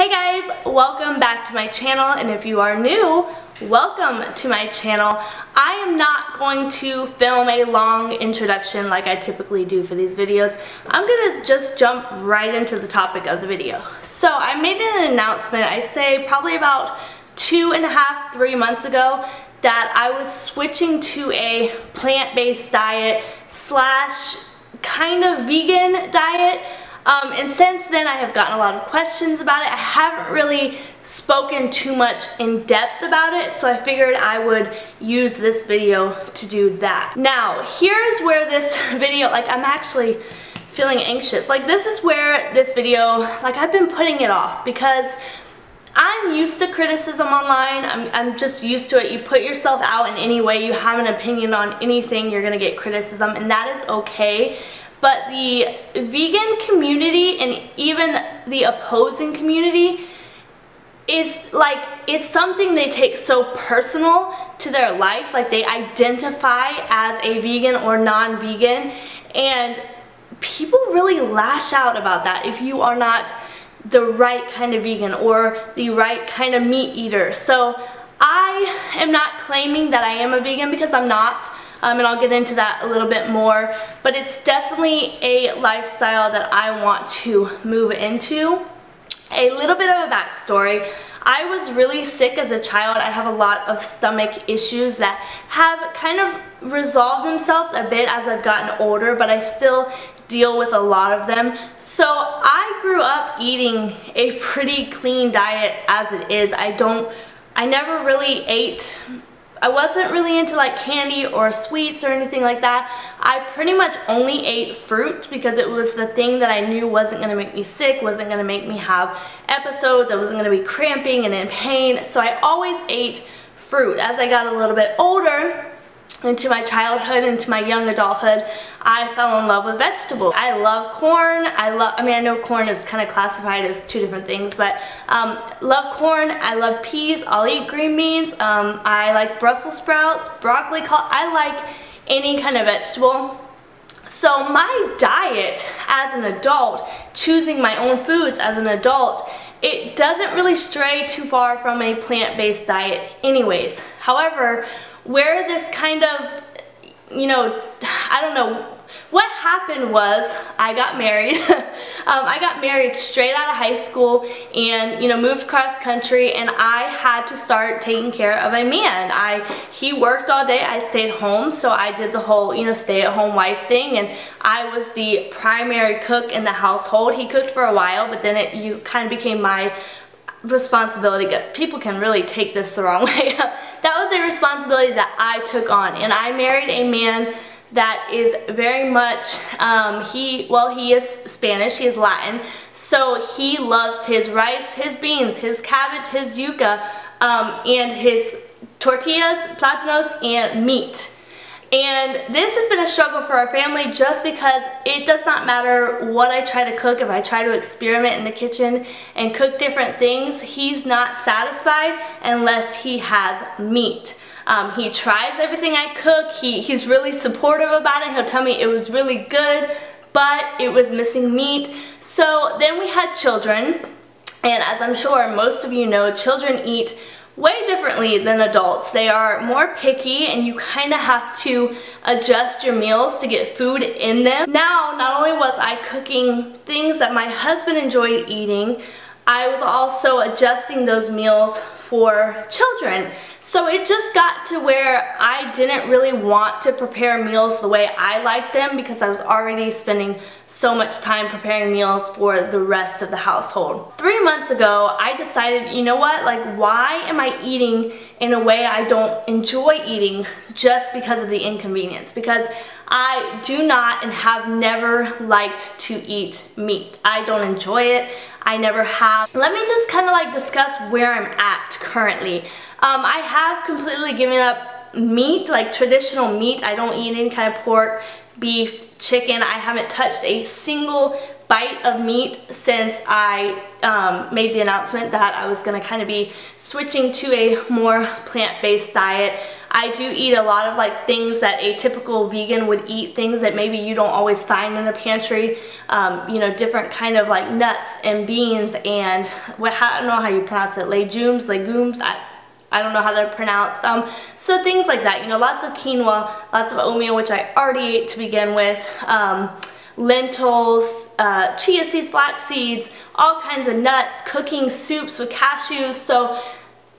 Hey guys, welcome back to my channel and if you are new, welcome to my channel. I am not going to film a long introduction like I typically do for these videos. I'm gonna just jump right into the topic of the video. So I made an announcement, I'd say probably about two and a half, three months ago that I was switching to a plant-based diet slash kind of vegan diet. Um, and since then I have gotten a lot of questions about it. I haven't really spoken too much in depth about it so I figured I would use this video to do that. Now here's where this video, like I'm actually feeling anxious. Like this is where this video, like I've been putting it off because I'm used to criticism online. I'm, I'm just used to it. You put yourself out in any way, you have an opinion on anything, you're gonna get criticism and that is okay. But the vegan community and even the opposing community is like, it's something they take so personal to their life. Like they identify as a vegan or non-vegan and people really lash out about that if you are not the right kind of vegan or the right kind of meat eater. So I am not claiming that I am a vegan because I'm not. Um, and I'll get into that a little bit more. But it's definitely a lifestyle that I want to move into. A little bit of a backstory. I was really sick as a child. I have a lot of stomach issues that have kind of resolved themselves a bit as I've gotten older, but I still deal with a lot of them. So I grew up eating a pretty clean diet as it is. I don't, I never really ate I wasn't really into like candy or sweets or anything like that. I pretty much only ate fruit because it was the thing that I knew wasn't going to make me sick, wasn't going to make me have episodes, I wasn't going to be cramping and in pain. So I always ate fruit. As I got a little bit older, into my childhood, into my young adulthood, I fell in love with vegetables. I love corn. I love, I mean, I know corn is kind of classified as two different things, but um, love corn. I love peas. I'll eat green beans. Um, I like Brussels sprouts, broccoli. I like any kind of vegetable. So my diet as an adult, choosing my own foods as an adult, it doesn't really stray too far from a plant-based diet anyways. However, where this kind of, you know, I don't know, what happened was I got married. um, I got married straight out of high school and you know moved cross country and I had to start taking care of a man. I he worked all day. I stayed home so I did the whole you know stay at home wife thing and I was the primary cook in the household. He cooked for a while but then it you kind of became my responsibility. People can really take this the wrong way. that was a responsibility that I took on and I married a man that is very much, um, he, well he is Spanish, he is Latin, so he loves his rice, his beans, his cabbage, his yuca, um, and his tortillas, plátanos, and meat. And this has been a struggle for our family just because it does not matter what I try to cook. If I try to experiment in the kitchen and cook different things, he's not satisfied unless he has meat. Um, he tries everything I cook. He, he's really supportive about it. He'll tell me it was really good, but it was missing meat. So then we had children. And as I'm sure most of you know, children eat way differently than adults. They are more picky and you kind of have to adjust your meals to get food in them. Now, not only was I cooking things that my husband enjoyed eating, I was also adjusting those meals for children. So it just got to where I didn't really want to prepare meals the way I like them because I was already spending so much time preparing meals for the rest of the household. Three months ago, I decided, you know what, like why am I eating in a way I don't enjoy eating just because of the inconvenience? Because I do not and have never liked to eat meat. I don't enjoy it. I never have. Let me just kind of like discuss where I'm at currently. Um, I have completely given up meat, like traditional meat. I don't eat any kind of pork, beef, chicken. I haven't touched a single bite of meat since I um, made the announcement that I was going to kind of be switching to a more plant-based diet. I do eat a lot of like things that a typical vegan would eat, things that maybe you don't always find in a pantry, um, you know, different kind of like nuts and beans and what, I don't know how you pronounce it, legumes, legumes, I, I don't know how they're pronounced. Um, so things like that, you know, lots of quinoa, lots of oatmeal, which I already ate to begin with, um, lentils, uh, chia seeds, black seeds, all kinds of nuts, cooking soups with cashews. So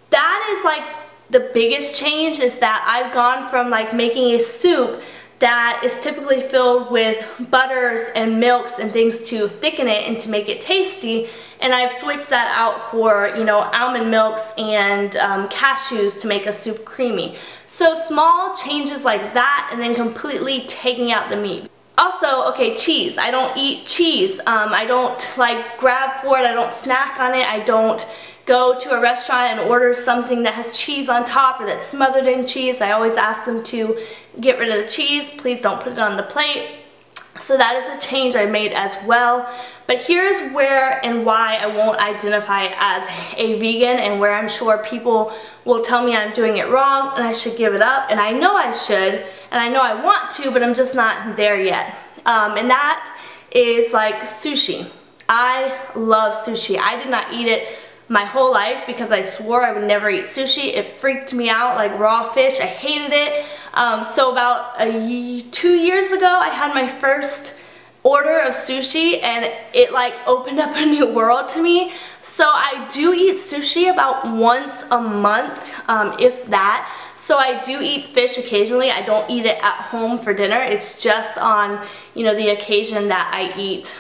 that is like the biggest change is that I've gone from like making a soup that is typically filled with butters and milks and things to thicken it and to make it tasty and I've switched that out for you know almond milks and um, cashews to make a soup creamy. So small changes like that and then completely taking out the meat. Also, okay, cheese. I don't eat cheese. Um, I don't like grab for it. I don't snack on it. I don't go to a restaurant and order something that has cheese on top or that's smothered in cheese. I always ask them to get rid of the cheese. Please don't put it on the plate. So that is a change I made as well. But here's where and why I won't identify as a vegan and where I'm sure people will tell me I'm doing it wrong and I should give it up. And I know I should and I know I want to, but I'm just not there yet. Um, and that is like sushi. I love sushi. I did not eat it my whole life because I swore I would never eat sushi. It freaked me out like raw fish. I hated it. Um, so about two years ago, I had my first order of sushi and it like opened up a new world to me. So I do eat sushi about once a month, um, if that. So I do eat fish occasionally. I don't eat it at home for dinner. It's just on, you know, the occasion that I eat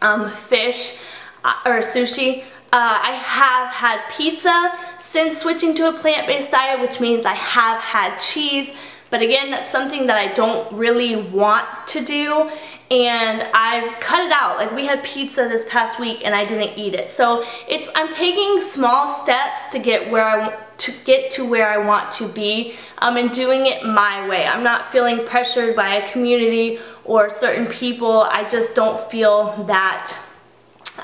um, fish uh, or sushi. Uh, I have had pizza since switching to a plant-based diet, which means I have had cheese. But again, that's something that I don't really want to do and I've cut it out. Like we had pizza this past week and I didn't eat it. So it's I'm taking small steps to get where I to get to where I want to be um, and doing it my way. I'm not feeling pressured by a community or certain people. I just don't feel that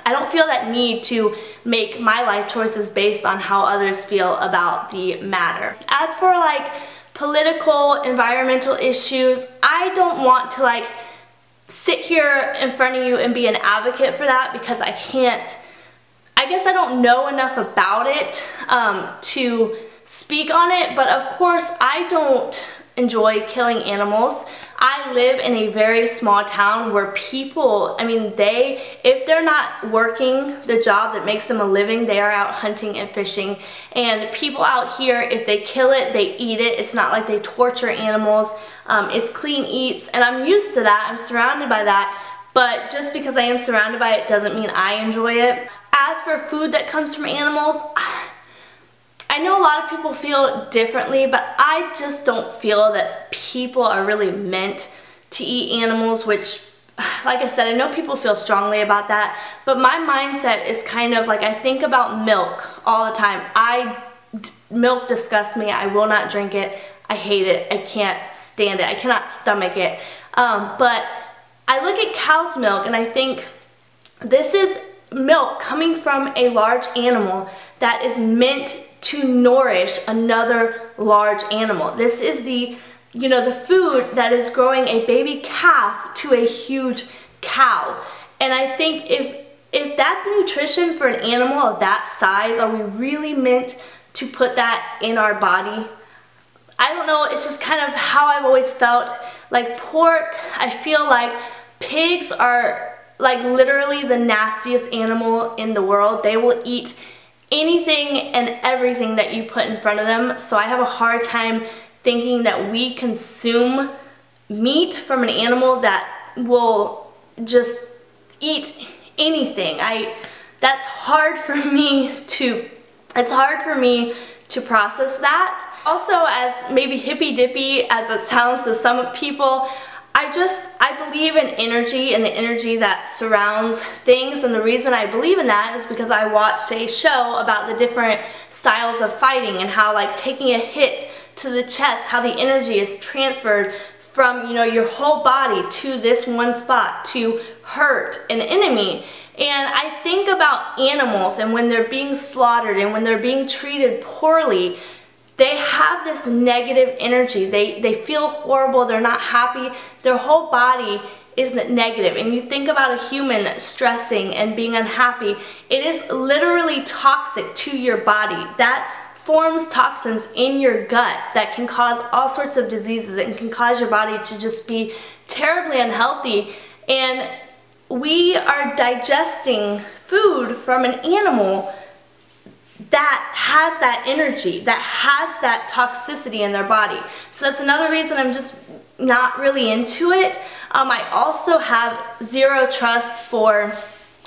I don't feel that need to make my life choices based on how others feel about the matter. As for like political, environmental issues, I don't want to like sit here in front of you and be an advocate for that because I can't, I guess I don't know enough about it um, to speak on it, but of course I don't enjoy killing animals. I live in a very small town where people, I mean, they, if they're not working the job that makes them a living, they are out hunting and fishing. And people out here, if they kill it, they eat it. It's not like they torture animals. Um, it's clean eats, and I'm used to that. I'm surrounded by that. But just because I am surrounded by it doesn't mean I enjoy it. As for food that comes from animals, I know a lot of people feel differently, but I just don't feel that people are really meant to eat animals, which like I said, I know people feel strongly about that, but my mindset is kind of like I think about milk all the time. I milk disgusts me. I will not drink it. I hate it. I can't stand it. I cannot stomach it. Um, but I look at cow's milk and I think this is milk coming from a large animal that is meant to nourish another large animal. This is the, you know, the food that is growing a baby calf to a huge cow. And I think if, if that's nutrition for an animal of that size, are we really meant to put that in our body? I don't know, it's just kind of how I've always felt. Like pork, I feel like pigs are like literally the nastiest animal in the world. They will eat anything and everything that you put in front of them. So I have a hard time thinking that we consume meat from an animal that will just eat anything. I that's hard for me to it's hard for me to process that. Also as maybe hippy dippy as it sounds to some people, I just, I believe in energy and the energy that surrounds things and the reason I believe in that is because I watched a show about the different styles of fighting and how like taking a hit to the chest, how the energy is transferred from, you know, your whole body to this one spot to hurt an enemy. And I think about animals and when they're being slaughtered and when they're being treated poorly, they have this negative energy. They, they feel horrible, they're not happy. Their whole body is negative. And you think about a human stressing and being unhappy, it is literally toxic to your body. That forms toxins in your gut that can cause all sorts of diseases and can cause your body to just be terribly unhealthy. And we are digesting food from an animal that has that energy, that has that toxicity in their body. So that's another reason I'm just not really into it. Um, I also have zero trust for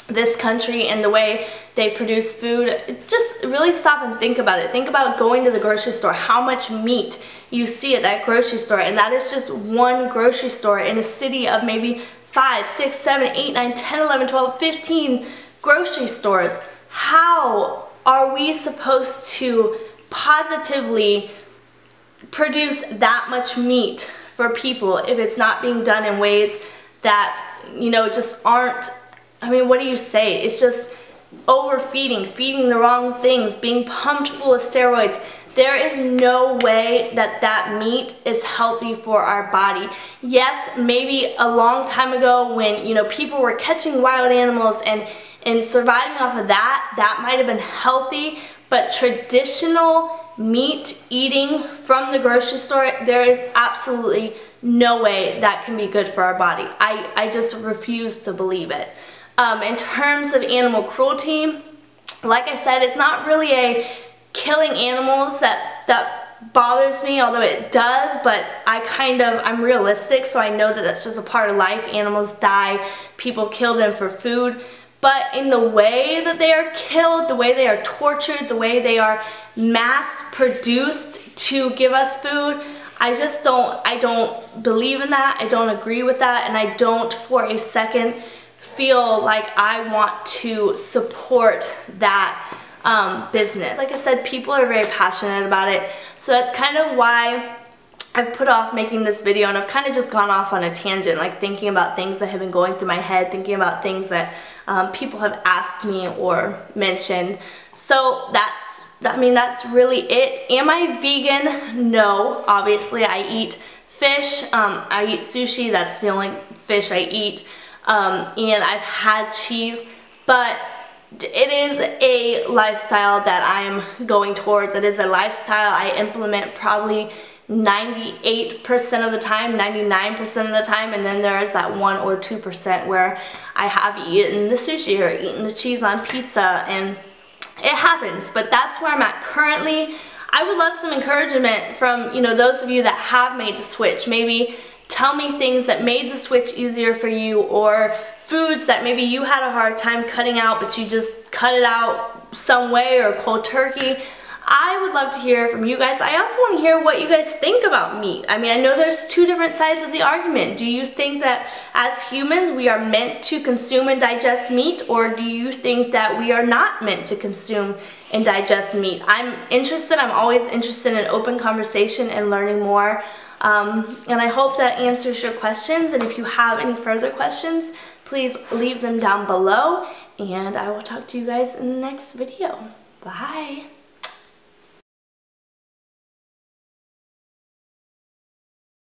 this country and the way they produce food. Just really stop and think about it. Think about going to the grocery store, how much meat you see at that grocery store, and that is just one grocery store in a city of maybe 5, 6, 7, 8, 9, 10, 11, 12, 15 grocery stores. How are we supposed to positively produce that much meat for people if it's not being done in ways that, you know, just aren't, I mean, what do you say? It's just overfeeding, feeding the wrong things, being pumped full of steroids. There is no way that that meat is healthy for our body. Yes, maybe a long time ago when, you know, people were catching wild animals and, and surviving off of that, that might have been healthy, but traditional meat eating from the grocery store, there is absolutely no way that can be good for our body. I, I just refuse to believe it. Um, in terms of animal cruelty, like I said, it's not really a killing animals that, that bothers me, although it does, but I kind of, I'm realistic, so I know that that's just a part of life. Animals die, people kill them for food, but in the way that they are killed, the way they are tortured, the way they are mass produced to give us food, I just don't, I don't believe in that, I don't agree with that, and I don't for a second feel like I want to support that um, business. Like I said, people are very passionate about it, so that's kind of why I've put off making this video and I've kind of just gone off on a tangent, like thinking about things that have been going through my head, thinking about things that um, people have asked me or mentioned. So that's, I mean, that's really it. Am I vegan? No, obviously I eat fish, um, I eat sushi, that's the only fish I eat, um, and I've had cheese, but it is a lifestyle that I'm going towards. It is a lifestyle I implement probably 98% of the time, 99% of the time, and then there is that 1 or 2% where I have eaten the sushi or eaten the cheese on pizza, and it happens, but that's where I'm at currently. I would love some encouragement from, you know, those of you that have made the switch. Maybe tell me things that made the switch easier for you or foods that maybe you had a hard time cutting out but you just cut it out some way or cold turkey. I would love to hear from you guys. I also want to hear what you guys think about meat. I mean, I know there's two different sides of the argument. Do you think that as humans we are meant to consume and digest meat or do you think that we are not meant to consume and digest meat? I'm interested. I'm always interested in open conversation and learning more. Um, and I hope that answers your questions. And if you have any further questions, please leave them down below. And I will talk to you guys in the next video. Bye.